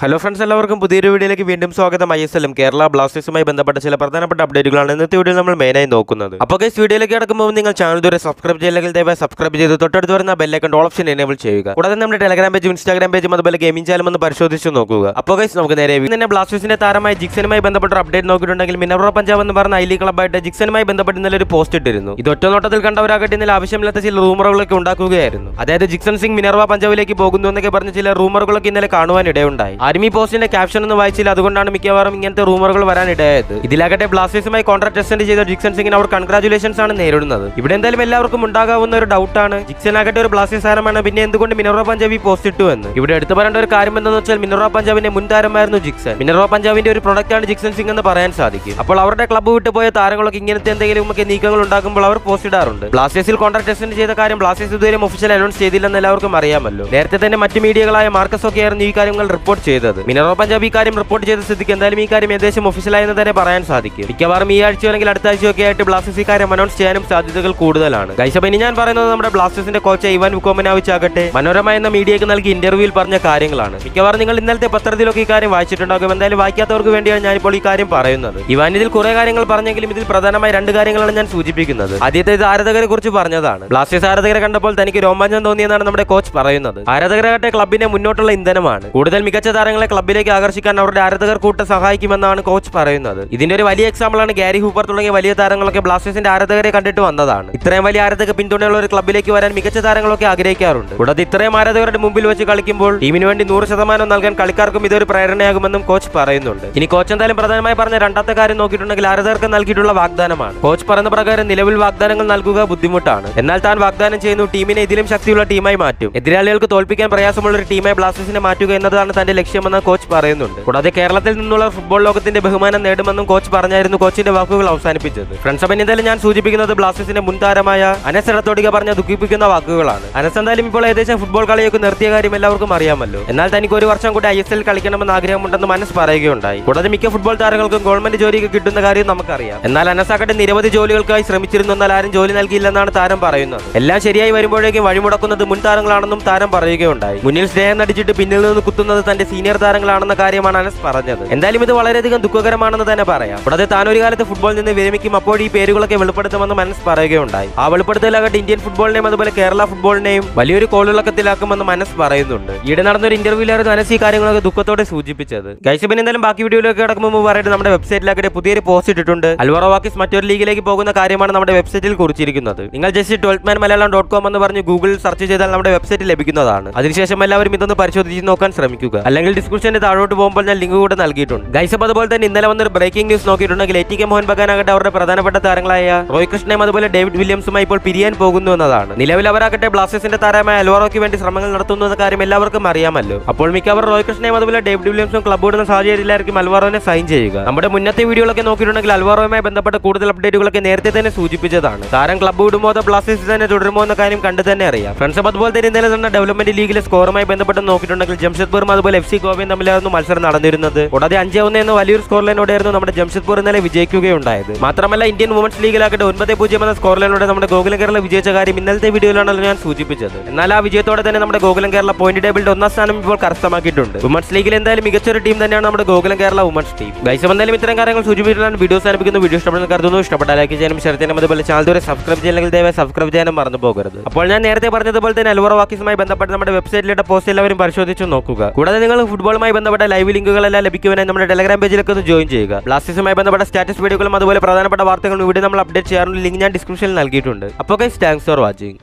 Hello friends എല്ലാവർക്കും പുതിയൊരു വീഡിയോയിലേക്ക് വീണ്ടും സ്വാഗതം. ഐ എസ് എല്ലും കേരള ബ്ലാസ്റ്റേഴ്സുമായി ബന്ധപ്പെട്ട ചില പ്രധാനപ്പെട്ട അപ്ഡേറ്റുകളാണ് ഇന്നത്തെ വീഡിയോയിൽ നമ്മൾ മെയിനായി നോക്കുന്നത്. അപ്പോൾ ഗൈസ് വീഡിയോയിലേക്ക് കിടക്കുമ്പോൾ നിങ്ങൾ ചാനൽ ദൂരെ സബ്സ്ക്രൈബ് ചെയ്യില്ലെങ്കിൽ ദയവായി സബ്സ്ക്രൈബ് ചെയ്ത് തൊട്ടടുത്ത് വരുന്ന ബെല്ലൈക്കൺ ഓപ്ഷൻ എനേബിൾ ചെയ്യുക. കൂടാതെ നമ്മുടെ ടെലഗ്രാം പേജും ഇൻസ്റ്റാഗ്രാം പേജും അതുപോലെ ഗെയിമിംഗ് ചാനലും ഒന്ന് പരിശോധിച്ച് നോക്കുക. അപ്പോൾ ഗൈസ് നമുക്ക് നേരെ തന്നെ ബ്ലാസ്റ്റേഴ്സിന്റെ താരമായ ജിക്സനുമായി ബന്ധപ്പെട്ട അപ്ഡേറ്റ് നോക്കിയിട്ടുണ്ടെങ്കിൽ മിനറോ പഞ്ചാബ് എന്ന് പറഞ്ഞ ഐ ലീഗ് ക്ലബ്ബായിട്ട് ജിക്സനുമായി ബന്ധപ്പെട്ട് നല്ലൊരു പോസ്റ്റ് ഇട്ടിരുന്നു. ഇത് ഒറ്റ നോട്ടത്തിൽ കണ്ടവരാകട്ടെ ഇന്നലെ ആവശ്യമില്ലാത്ത ചില റൂമറുകളൊക്കെ ഉണ്ടാക്കുകയായിരുന്നു. അതായത് ജിക്സൺ സിംഗ് മിനർവ പഞ്ചാബിലേക്ക് പോകുന്നു എന്നൊക്കെ പറഞ്ഞ ചില റൂമറുകളൊക്കെ ഇന്നലെ ആരും ഈ പോസ്റ്റിന്റെ ക്യാപ്ഷൻ ഒന്നും വായിച്ചില്ല. അതുകൊണ്ടാണ് മിക്കവാറും ഇങ്ങനത്തെ റൂമറുകൾ വരാൻ ഇടയായത് ഇതിലാകട്ടെ ബ്ലാസ്റ്റേഴ്സുമായി കോൺട്രാക്ട് എക്സ്റ്റെൻഡ് ചെയ്ത ജിക്സൺ സിംഗിന് അവർ കൺഗ്രാചുലേഷൻസ് ആണ് നേരിടുന്നത്. ഇവിടെ എന്തായാലും എല്ലാവർക്കും ഉണ്ടാകാവുന്ന ഒരു ഡൗട്ടാണ് ജിക്സൺ ആകട്ടെ ഒരു ബ്ലാസ്റ്റേഴ്സ് താരമാണ്. പിന്നെ എന്തുകൊണ്ട് മിനറോ പഞ്ചാബി പോസ്റ്റ് ഇട്ടു എന്ന്? ഇവിടെ എടുത്തു പറയേണ്ട ഒരു കാര്യം എന്താണെന്ന് വെച്ചാൽ മിനറോ പഞ്ചാബിന്റെ മുൻ താരമായിരുന്നു ജിക്സൺ. മിനറോ പഞ്ചാബിന്റെ ഒരു പ്രൊഡക്റ്റ് ആണ് ജിക്സൺ സിംഗ് എന്ന് പറയാൻ സാധിക്കും. അപ്പോൾ അവരുടെ ക്ലബ്ബ് വിട്ടു പോയ താരങ്ങളൊക്കെ ഇങ്ങനത്തെ എന്തെങ്കിലും ഒക്കെ നീക്കങ്ങൾ ഉണ്ടാകുമ്പോൾ അവർ പോസ്റ്റ് ഇടാറുണ്ട്. ബ്ലാസ്റ്റേഴ്സിൽ കോൺട്രാക്ട് എക്സ്റ്റെൻഡ് ചെയ്ത കാര്യം ബ്ലാസ്റ്റേഴ്സ് ഇതുവരെ ഒഫീഷ്യൽ അനൗൺസ് ചെയ്തില്ലെന്ന് എല്ലാവർക്കും അറിയാമല്ലോ. നേരത്തെ തന്നെ മറ്റ് മീഡിയകളായ മാർക്കസ് ഒക്കെ ആയിരുന്നു ഈ കാര്യങ്ങൾ റിപ്പോർട്ട് ചെയ്തത്. മിനറോ പഞ്ചാബ് ഈ കാര്യം റിപ്പോർട്ട് ചെയ്ത സ്ഥിതിക്ക് എന്തായാലും ഈ കാര്യം ഏകദേശം ഒഫീഷ്യലായി എന്ന് തന്നെ പറയാൻ സാധിക്കും. മിക്കവാറും ഈ ആഴ്ച അല്ലെങ്കിൽ അടുത്ത ആഴ്ചയൊക്കെ ആയിട്ട് ബ്ലാസ്റ്റേഴ്സ് ഈ കാര്യം അനൗൺസ് ചെയ്യാനും സാധ്യതകൾ കൂടുതലാണ്. ഗൈസപ്പ് ഇനി ഞാൻ പറയുന്നത് നമ്മുടെ ബ്ലാസ്റ്റേഴ്സിന്റെ കോച്ച് ഇവാൻ വുക്കോമനാവിച്ച് ആകട്ടെ മനോരമ എന്ന മീഡിയക്ക് നൽകി ഇന്റർവ്യൂവിൽ പറഞ്ഞ കാര്യങ്ങളാണ്. മിക്കവാറും നിങ്ങൾ ഇന്നലത്തെ പത്രത്തിലൊക്കെ ഈ കാര്യം വായിച്ചിട്ടുണ്ടാകും. എന്തായാലും വായിക്കാത്തവർക്ക് വേണ്ടിയാണ് ഞാനിപ്പോൾ ഈ കാര്യം പറയുന്നത്. ഇവാൻ ഇതിൽ കുറെ കാര്യങ്ങൾ പറഞ്ഞെങ്കിലും ഇതിൽ പ്രധാനമായി രണ്ട് കാര്യങ്ങളാണ് ഞാൻ സൂചിപ്പിക്കുന്നത്. ആദ്യത്തെ ഇത് ആരാധകരെ കുറിച്ച് പറഞ്ഞതാണ്. ബ്ലാസ്റ്റേഴ്സ് ആരാധകരെ കണ്ടപ്പോൾ തനിക്ക് രോമാഞ്ചം തോന്നിയെന്നാണ് നമ്മുടെ കോച്ച് പറയുന്നത്. ആരാധകരാകട്ടെ ക്ലബിന്റെ മുന്നോട്ടുള്ള ഇന്ധനമാണ്. കൂടുതൽ മികച്ച താരങ്ങളെ ക്ലബിലേക്ക് ആകർഷിക്കാൻ അവരുടെ ആരാധകർ കൂട്ടം സഹായിക്കുമെന്നാണ് കോച്ച് പറയുന്നത്. ഇതിന്റെ ഒരു വലിയ എക്സാമ്പിൾ ആണ് ഗാരി ഹൂപ്പർ തുടങ്ങിയ വലിയ താരങ്ങളൊക്കെ ബ്ലാസ്റ്റേഴ്സിന്റെ ആരാധകരെ കണ്ടിട്ട് വന്നതാണ്. ഇത്രയും വലിയ ആരാധക പിന്തുണയുള്ള ഒരു ക്ലബിലേക്ക് വരാൻ മികച്ച താരങ്ങളൊക്കെ ആഗ്രഹിക്കാറുണ്ട്. കൂടാതെ ഇത്രയും ആരാധകരുടെ മുമ്പിൽ വെച്ച് കളിക്കുമ്പോൾ ടീമിന് വേണ്ടി നൂറ് ശതമാനം നൽകാൻ കളിക്കാർക്കും ഇതൊരു പ്രേരണയാകുമെന്നും കോച്ച് പറയുന്നുണ്ട്. ഇനി കോച്ച് എന്തായാലും പ്രധാനമായി പറഞ്ഞ രണ്ടാമത്തെ കാര്യം നോക്കിയിട്ടുണ്ടെങ്കിൽ ആരാധകർക്ക് നൽകിയിട്ടുള്ള വാഗ്ദാനമാണ്. കോച്ച് പറഞ്ഞ പ്രകാരം നിലവിൽ വാഗ്ദാനങ്ങൾ നൽകുക ബുദ്ധിമുട്ടാണ്. എന്നാൽ താൻ വാഗ്ദാനം ചെയ്യുന്നു ടീമിനെ ഇതിലും ശക്തിയുള്ള ടീമായി മാറ്റും. എതിരാളികൾക്ക് തോൽപ്പിക്കാൻ പ്രയാസമുള്ള ഒരു ടീമായി ബ്ലാസ്റ്റേഴ്സിനെ മാറ്റുക എന്നതാണ് തന്റെ ലക്ഷ്യമെന്ന് കോച്ച് പറയുന്നുണ്ട്. കൂടാതെ കേരളത്തിൽ നിന്നുള്ള ഫുട്ബോൾ ലോകത്തിന്റെ ബഹുമാനം നേടുമെന്നും കോച്ച് പറഞ്ഞായിരുന്നു കോച്ചിന്റെ വാക്കുകൾ അവസാനിപ്പിച്ചത്. ഫ്രണ്ട്സ് അപ്പം എന്തായാലും ഞാൻ സൂചിപ്പിക്കുന്നത് ബ്ലാസ്റ്റേഴ്സിന്റെ മുൻ താരമായ അനസ് ഇടത്തോടിക പറഞ്ഞ ദുഃഖിപ്പിക്കുന്ന വാക്കുകളാണ്. അനസ് എന്തായാലും ഇപ്പോൾ ഏകദേശം ഫുട്ബോൾ കളിയൊക്കെ നിർത്തിയ കാര്യം എല്ലാവർക്കും അറിയാമല്ലോ. എന്നാൽ തനിക്ക് ഒരു വർഷം കൂടി ഐ എസ് എൽ കളിക്കണമെന്ന് ആഗ്രഹമുണ്ടെന്ന് മനസ്സ് പറയുകയുണ്ടായി. കൂടാതെ മിക്ക ഫുട്ബോൾ താരങ്ങൾക്കും ഗവൺമെന്റ് ജോലിക്ക് കിട്ടുന്ന കാര്യം നമുക്കറിയാം. എന്നാൽ അനസാക്കട്ടെ നിരവധി ജോലികൾക്കായി ശ്രമിച്ചിരുന്നു എന്നാൽ ആരും ജോലി നൽകിയില്ലെന്നാണ് താരം പറയുന്നത്. എല്ലാം ശരിയായി വരുമ്പോഴേക്കും വഴിമുടക്കുന്നത് മുൻ താരങ്ങളാണെന്നും താരം പറയുകയുണ്ടായി. മുന്നിൽ സ്നേഹം നടിച്ചിട്ട് പിന്നിൽ നിന്ന് കുത്തുന്നത് തന്റെ സീനിയർ താരങ്ങളാണെന്ന കാര്യമാണ് അനസ് പറഞ്ഞത്. എന്തായാലും ഇത് വളരെയധികം ദുഃഖകരമാണെന്ന് തന്നെ പറയാം. കൂടാതെ താൻ ഒരു കാലത്ത് ഫുട്ബോളിൽ നിന്ന് വിരമിക്കും അപ്പോൾ ഈ പേരുകളൊക്കെ വെളിപ്പെടുത്തുമെന്ന് മനസ്സ് പറയുകയുണ്ടായി. ആ വെളിപ്പെടുത്തലാകട്ടെ ഇന്ത്യൻ ഫുട്ബോളിനെയും അതുപോലെ കേരള ഫുട്ബോളിനെയും വലിയൊരു കോളിളക്കത്തിലാക്കുമെന്ന് മനസ്സ് പറയുന്നുണ്ട്. ഈയിടെ നടന്ന ഒരു ഇന്റർവ്യൂലായിരുന്നു അനസ് ഈ കാര്യങ്ങളൊക്കെ ദുഃഖത്തോടെ സൂചിപ്പിച്ചത്. ഗൈസ് പിന്നെ എന്തായാലും ബാക്കി വീഡിയോയിലൊക്കെ കിടക്കുമ്പോൾ പറയട്ടെ നമ്മുടെ വെബ്സൈറ്റിലാകട്ടെ പുതിയൊരു പോസ്റ്റ് ഇട്ടിട്ടുണ്ട്. അൽവറ വാക്കിസ് മറ്റൊരു ലീഗിലേക്ക് പോകുന്ന കാര്യമാണ് നമ്മുടെ വെബ്സൈറ്റിൽ കുറിച്ചിരിക്കുന്നത്. നിങ്ങൾ just twelfth man Malayalam dot com എന്ന് പറഞ്ഞ് ഗൂഗിളിൽ സെർച്ച് ചെയ്താൽ നമ്മുടെ വെബ്സൈറ്റ് ലഭിക്കുന്നതാണ്. അതിനുശേഷം എല്ലാവരും ഇതൊന്ന് പരിശോധിച്ച് നോക്കാൻ ശ്രമിക്കുക. അല്ലെങ്കിൽ ഡിസ്ക്രിപ്ഷന്റെ താഴോട്ട് പോകുമ്പോൾ ഞാൻ ലിങ്ക് കൂടെ നൽകിയിട്ടുണ്ട്. ഗൈസ് അപ്പോൾ അതുപോലെ തന്നെ ഇന്നലെ വന്നൊരു ബ്രേക്കിംഗ് ന്യൂസ് നോക്കിയിട്ടുണ്ടെങ്കിൽ എ ടി കെ മോഹൻ ബഗാനാകട്ടെ അവരുടെ പ്രധാനപ്പെട്ട താരങ്ങളായ റോയ് കൃഷ്ണയും അതുപോലെ ഡേവിഡ് വില്യംസുമായി ഇപ്പോൾ പിരിയാൻ പോകുന്നു എന്നതാണ്. നിലവിൽ അവരാകട്ടെ ബ്ലാസ്റ്റേഴ്സിന്റെ താരമായ അലോറോയ്ക്ക് വേണ്ടി ശ്രമങ്ങൾ നടത്തുന്നു എന്ന കാര്യം എല്ലാവർക്കും അറിയാമല്ലോ. അപ്പോൾ മിക്കവർ റോയ് കൃഷ്ണയും അതുപോലെ ഡേവിഡ് വില്യംസും ക്ലബ് വിടുന്ന സാഹചര്യത്തിലായിരിക്കും അൽവാറോനെ സൈൻ ചെയ്യുക. നമ്മുടെ മുന്നത്തെ വീഡിയോകളൊക്കെ നോക്കിയിട്ടുണ്ടെങ്കിൽ അൽവാറോയുമായി ബന്ധപ്പെട്ട കൂടുതൽ അപ്ഡേറ്റുകളൊക്കെ നേരത്തെ തന്നെ സൂചിപ്പിച്ചതാണ്. താരം ക്ലബ് വിടുമോ അതോ ബ്ലാസ്റ്റേഴ്സ് തന്നെ തുടരുമോ എന്ന കാര്യം കണ്ടു തന്നെ അറിയാം. ഫ്രണ്ട്സ് അതുപോലെ തന്നെ ഇന്നലെ തന്നെ ഡെവലപ്മെന്റ് ലീഗിലെ സ്കോറുമായി ബന്ധപ്പെട്ട് നോക്കിയിട്ടുണ്ടെങ്കിൽ ജംഷദ്പൂറും അതുപോലെ എഫ് സി ഗോവയും തമ്മിലായിരുന്നു മത്സരം നടന്നിരുന്നത്. കൂടാതെ അഞ്ചേ ഒന്ന് എന്ന വലിയൊരു സ്കോർ ലൈനോടെയായിരുന്നു നമ്മുടെ ജംഷഡ്പൂർ ഇന്നലെ വിജയിക്കുകയുണ്ടായത്. മാത്രമല്ല ഇന്ത്യൻ വുമൻസ് ലീഗിലാകട്ടെ ഒൻപത് പൂജ്യം എന്ന സ്കോർ ലൈനോടെ നമ്മുടെ ഗോകുലം കേരള വിജയിച്ച കാര്യം ഇന്നലത്തെ വീഡിയോയിലാണല്ലോ ഞാൻ സൂചിപ്പിച്ചത്. എന്നാൽ ആ വിജയത്തോടെ തന്നെ നമ്മുടെ ഗോകുലം കേരള പോയിന്റ് ടേബിളിന്റെ ഒന്നാം സ്ഥാനം ഇപ്പോൾ കരസ്ഥമാക്കിയിട്ടുണ്ട്. വുമൻസ് ലീഗിൽ എന്തായാലും മികച്ചൊരു ടീം തന്നെയാണ് നമ്മുടെ ഗോകുലം കേരള വുമൻസ് ടീം ഗൈസം എന്തായാലും ഇത്തരം കാര്യങ്ങൾ സൂചിപ്പിച്ചിട്ടാണ് വീഡിയോസ് ആരംഭിക്കുന്ന വീഡിയോ ഇഷ്ടപ്പെടുന്ന കരുതുന്നു. ഇഷ്ടപ്പെട്ട ലൈക്ക് ചെയ്യാനും ഷെയർ ചെയ്യാനും അതുപോലെ ചാനൽ ദൂരെ സബ്സ്ക്രൈബ് ചെയ്യണമെങ്കിൽ ദയവായി സബ്സ്ക്രൈബ് ചെയ്യാനും മറന്നു പോകരുത്. അപ്പോൾ ഞാൻ നേരത്തെ പറഞ്ഞതുപോലെ തന്നെ അൽവറ വാക്കിസുമായി ബന്ധപ്പെട്ട് നമ്മുടെ വെബ്സൈറ്റിലെ പോസ്റ്റ് എല്ലാവരും പരിശോധിച്ച് നോക്കുക. കൂടാതെ നിങ്ങൾ ഫുട്ബോളുമായി ബന്ധപ്പെട്ട ലൈവ് ലിങ്കുകളെല്ലാം ലഭിക്കുവാനായി നമ്മുടെ ടെലഗ്രാം പേജിലൊക്കെ ഒന്ന് ജോയിൻ ചെയ്യുക. ബ്ലാസ്റ്റേഴ്സുമായി ബന്ധപ്പെട്ട സ്റ്റാറ്റസ് വീഡിയോകളും അതുപോലെ പ്രധാനപ്പെട്ട വാർത്തകളും ഇവിടെ നമ്മൾ അപ്ഡേറ്റ് ചെയ്യാറുണ്ട്. ലിങ്ക് ഞാൻ ഡിസ്ക്രിപ്ഷനിൽ നൽകിയിട്ടുണ്ട്. അപ്പോൾ ഗൈസ് താങ്ക്സ് ഫോർ വാച്ചിങ്